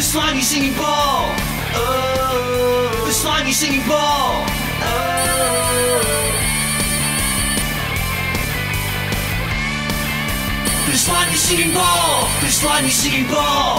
The slimy singing ball. Oh, the slimy singing ball. Oh. The slimy singing ball. The slimy singing ball.